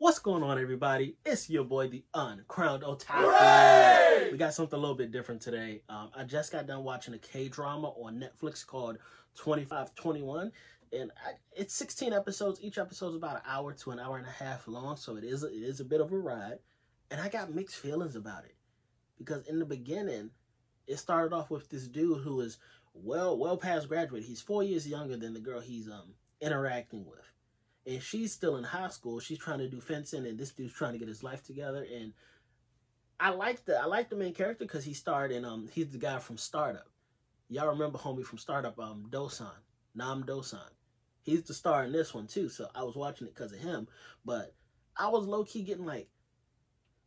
What's going on, everybody? It's your boy, the uncrowned otaku. We got something a little bit different today. Um, I just got done watching a K drama on Netflix called 2521, and I, it's 16 episodes. Each episode is about an hour to an hour and a half long, so it is a, it is a bit of a ride. And I got mixed feelings about it because in the beginning, it started off with this dude who is well well past graduate. He's four years younger than the girl he's um interacting with and she's still in high school. She's trying to do fencing, and this dude's trying to get his life together. And I like the I like the main character because he starred in um he's the guy from Startup. Y'all remember homie from Startup um Dosan Nam Dosan. He's the star in this one too. So I was watching it because of him, but I was low key getting like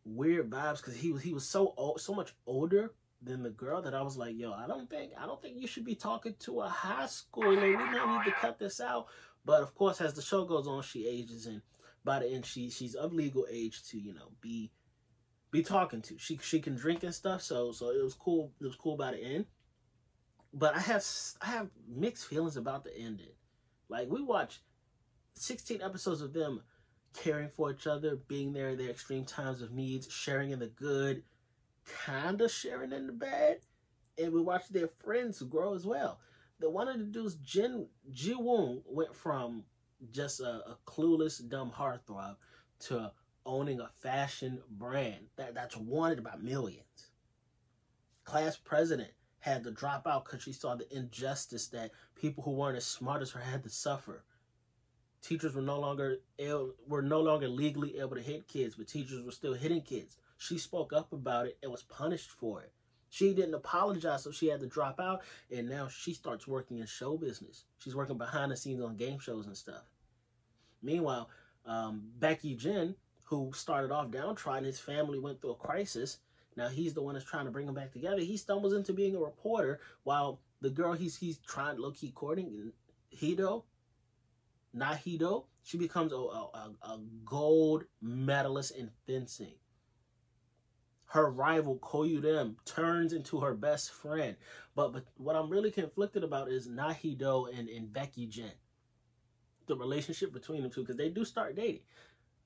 weird vibes because he was he was so old, so much older than the girl that I was like, yo, I don't think I don't think you should be talking to a high schooler. We might need to cut this out. But of course, as the show goes on, she ages, and by the end, she she's of legal age to you know be be talking to. She she can drink and stuff. So so it was cool. It was cool by the end. But I have I have mixed feelings about the ending. Like we watched 16 episodes of them caring for each other, being there in their extreme times of needs, sharing in the good, kind of sharing in the bad, and we watch their friends grow as well the one of the dudes, Jin Ji Woon, went from just a, a clueless, dumb heartthrob to owning a fashion brand that, that's wanted by millions. Class president had to drop out because she saw the injustice that people who weren't as smart as her had to suffer. Teachers were no longer able, were no longer legally able to hit kids, but teachers were still hitting kids. She spoke up about it and was punished for it. She didn't apologize, so she had to drop out, and now she starts working in show business. She's working behind the scenes on game shows and stuff. Meanwhile, um, Baek Jin, who started off downtrodden, his family went through a crisis. Now he's the one that's trying to bring them back together. He stumbles into being a reporter while the girl he's he's trying to low key courting, Hee-do, Nahido, she becomes a, a, a gold medalist in fencing her rival Ko Yu-rim turns into her best friend. But but what I'm really conflicted about is Na Hee-do and, and Baek Jin. The relationship between them two, because they do start dating.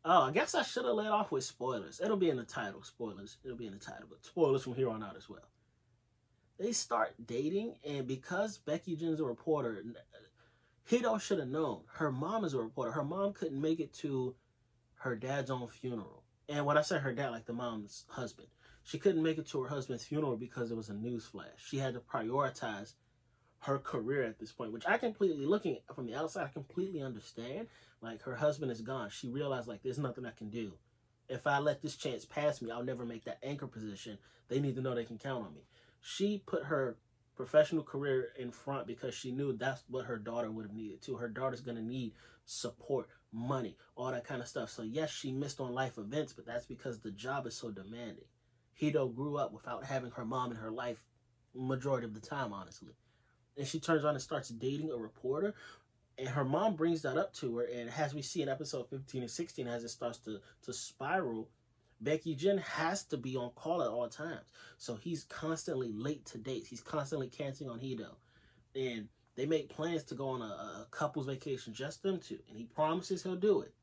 Oh, I guess I should have led off with spoilers. It'll be in the title. Spoilers. It'll be in the title, but spoilers from here on out as well. They start dating, and because Baek Yi-jin's a reporter, Hee-do should have known. Her mom is a reporter. Her mom couldn't make it to her dad's own funeral. And when I say her dad, like the mom's husband, she couldn't make it to her husband's funeral because it was a news flash. She had to prioritize her career at this point, which I completely, looking from the outside, I completely understand. Like, her husband is gone. She realized, like, there's nothing I can do. If I let this chance pass me, I'll never make that anchor position. They need to know they can count on me. She put her professional career in front because she knew that's what her daughter would have needed too. Her daughter's going to need support, money, all that kind of stuff. So, yes, she missed on life events, but that's because the job is so demanding. Hee-do grew up without having her mom in her life majority of the time, honestly. And she turns on and starts dating a reporter. And her mom brings that up to her. And as we see in episode 15 and 16, as it starts to, to spiral, Baek Yi-jin has to be on call at all times. So he's constantly late to dates. He's constantly canceling on Hee-do. And they make plans to go on a, a couple's vacation, just them two. And he promises he'll do it.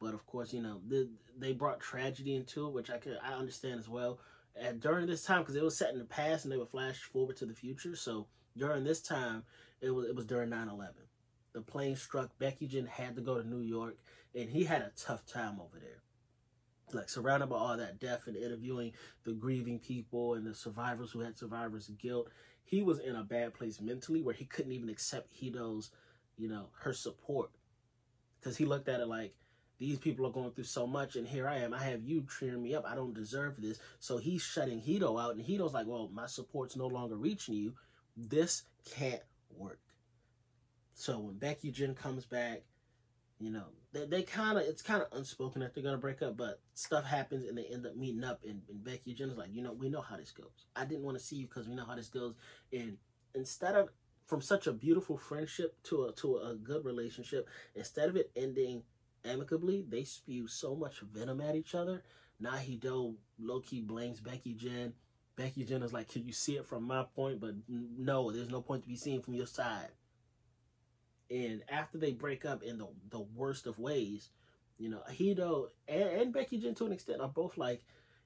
But of course, you know, the, they brought tragedy into it, which I could I understand as well. And during this time, because it was set in the past and they would flash forward to the future. So during this time, it was it was during 9-11. The plane struck. Baek Yi-jin had to go to New York, and he had a tough time over there. Like surrounded by all that death and interviewing the grieving people and the survivors who had survivors' guilt, he was in a bad place mentally where he couldn't even accept Hee-do's, you know, her support. Because he looked at it like, these people are going through so much, and here I am. I have you cheering me up. I don't deserve this. So he's shutting Hee-do out, and Hee-do's like, well, my support's no longer reaching you. This can't work. So when Baek Yi-jin comes back, you know, they, they kind of, it's kind of unspoken that they're going to break up, but stuff happens and they end up meeting up. And, and Baek Jin is like, you know, we know how this goes. I didn't want to see you because we know how this goes. And instead of, from such a beautiful friendship to a, to a good relationship, instead of it ending amicably, they spew so much venom at each other. Na Hee-do low-key blames Baek Yi-jin. Baek Yi-jin is like, can you see it from my point? But no, there's no point to be seen from your side. And after they break up in the, the worst of ways, You know, Hee-do and, and Baek Yi-jin to an extent are both like,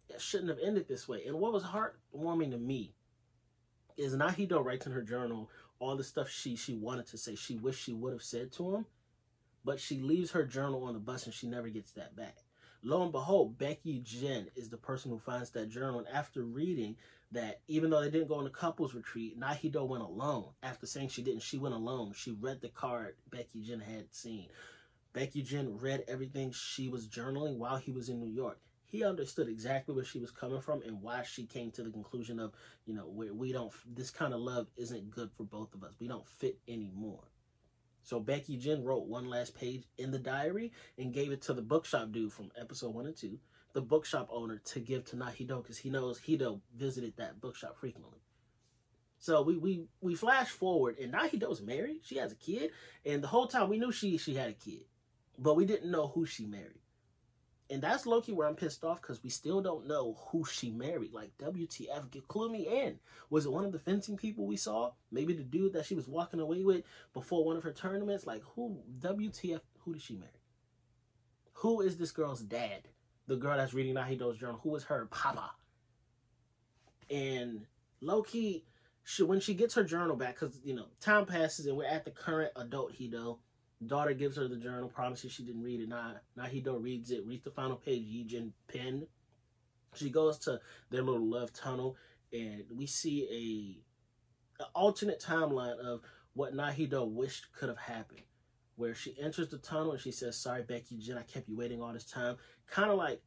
it shouldn't have ended this way. And what was heartwarming to me is Na Hee-do writes in her journal all the stuff she she wanted to say, she wished she would have said to him, but she leaves her journal on the bus and she never gets that back. Lo and behold, Baek Yi-jin is the person who finds that journal. And after reading that, even though they didn't go on a couples retreat, Na Hee-do went alone. After saying she didn't, she went alone. She read the card Baek Yi-jin had seen. Baek Yi-jin read everything she was journaling while he was in New York. He understood exactly where she was coming from and why she came to the conclusion of, you know, where we don't, this kind of love isn't good for both of us. We don't fit anymore. So Baek Yi-jin wrote one last page in the diary and gave it to the bookshop dude from episode one and two, the bookshop owner, to give to Na Hee-do because he knows Hee-do visited that bookshop frequently. So we we we flash forward and Na Hee-do's married. She has a kid, and the whole time we knew she she had a kid, but we didn't know who she married and that's Loki where I'm pissed off because we still don't know who she married. Like, WTF, get, clue me in. Was it one of the fencing people we saw? Maybe the dude that she was walking away with before one of her tournaments? Like, who, WTF, who did she marry? Who is this girl's dad? The girl that's reading Na Hee-do's journal. Who is her papa? And Loki, she, when she gets her journal back, because, you know, time passes and we're at the current adult Hee-do Daughter gives her the journal, promises she didn't read it. Now, Na Hee-do reads it, reads the final page, Yijin pen. She goes to their little love tunnel, and we see a, a alternate timeline of what Na Hee-do wished could have happened. Where she enters the tunnel and she says, Sorry, Baek Yi-jin, I kept you waiting all this time. Kind of like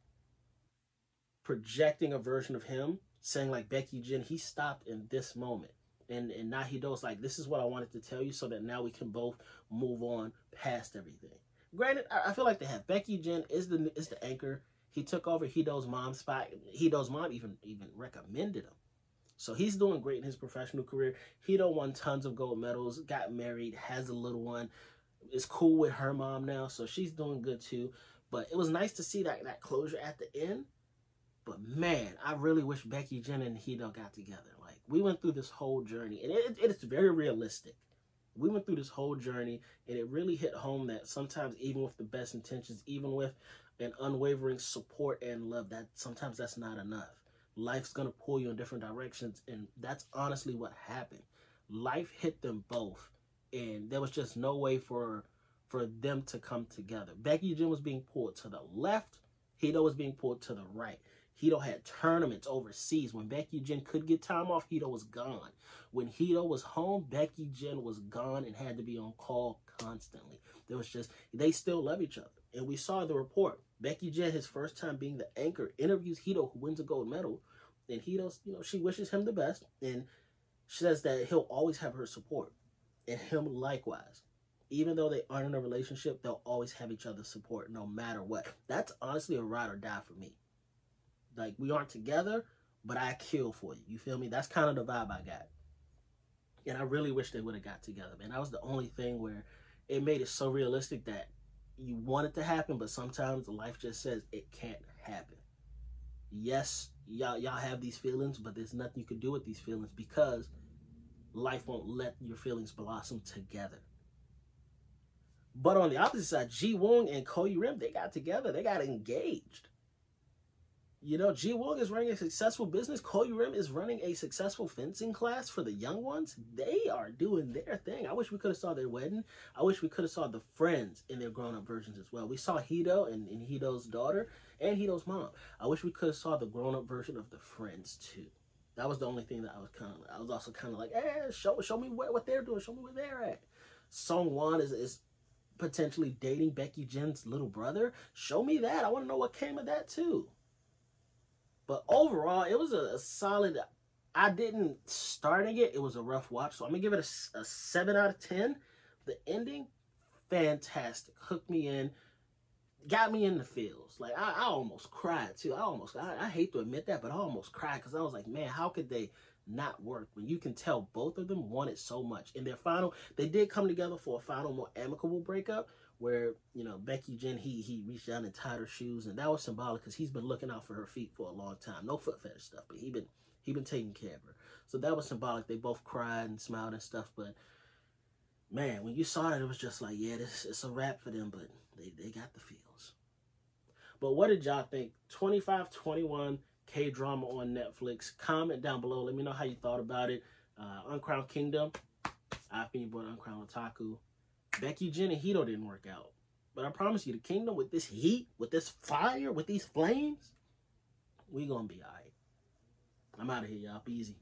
projecting a version of him, saying, like, Baek Yi-jin, he stopped in this moment and and he like this is what I wanted to tell you so that now we can both move on past everything. Granted, I, I feel like they have Baek Yi-jin is the is the anchor. He took over Hee-do's mom's spot. Hee-do's mom even even recommended him. So he's doing great in his professional career. Hee-do won tons of gold medals, got married, has a little one, is cool with her mom now, so she's doing good too. But it was nice to see that that closure at the end. But man, I really wish Baek Yi-jin and Hee-do got together we went through this whole journey, and it, it, it's very realistic. We went through this whole journey, and it really hit home that sometimes, even with the best intentions, even with an unwavering support and love, that sometimes that's not enough. Life's gonna pull you in different directions, and that's honestly what happened. Life hit them both, and there was just no way for for them to come together. Baek Yi-jin was being pulled to the left, Hee-do was being pulled to the right. Hee-do had tournaments overseas. When Baek Yi-jin could get time off, Hee-do was gone. When Hee-do was home, Baek Yi-jin was gone and had to be on call constantly. There was just, they still love each other. And we saw the report. Baek Yi-jin, his first time being the anchor, interviews Hee-do, who wins a gold medal. And Hee-do's, you know, she wishes him the best. And says that he'll always have her support. And him likewise. Even though they aren't in a relationship, they'll always have each other's support no matter what. That's honestly a ride or die for me. Like we aren't together, but I kill for you. You feel me? That's kind of the vibe I got. And I really wish they would have got together, man. That was the only thing where it made it so realistic that you want it to happen, but sometimes life just says it can't happen. Yes, y'all y'all have these feelings, but there's nothing you can do with these feelings because life won't let your feelings blossom together. But on the opposite side, Ji Woong and Ko Rim, they got together. They got engaged. You know, Ji Woong is running a successful business. Ko Rim is running a successful fencing class for the young ones. They are doing their thing. I wish we could have saw their wedding. I wish we could have saw the friends in their grown-up versions as well. We saw Hee-do and, and Hee-do's daughter and Hee-do's mom. I wish we could have saw the grown-up version of the friends too. That was the only thing that I was kind of. I was also kind of like, eh, show show me what, what they're doing. Show me where they're at. Seungwon is is potentially dating Baek Yi-jin's little brother. Show me that. I want to know what came of that too. But overall, it was a, solid. I didn't starting it. It was a rough watch, so I'm gonna give it a, a seven out of ten. The ending, fantastic. Hooked me in, got me in the feels. Like I, I almost cried too. I almost. I, I hate to admit that, but I almost cried because I was like, man, how could they? not work when you can tell both of them wanted so much in their final they did come together for a final more amicable breakup where you know Baek Yi-jin he he reached down and tied her shoes, and that was symbolic because he's been looking out for her feet for a long time. No foot fetish stuff, but he been he been taking care of her. So that was symbolic. They both cried and smiled and stuff. But man, when you saw it, it was just like, yeah, this it's a wrap for them. But they they got the feels. But what did y'all think? 2521 K drama on Netflix. Comment down below. Let me know how you thought about it. Uh, Uncrowned Kingdom. I've been your boy Uncrowned Otaku. Becky, Jen, and Hito didn't work out. But I promise you, the kingdom with this heat, with this fire, with these flames, we gonna be alright. I'm out of here, y'all. Be easy.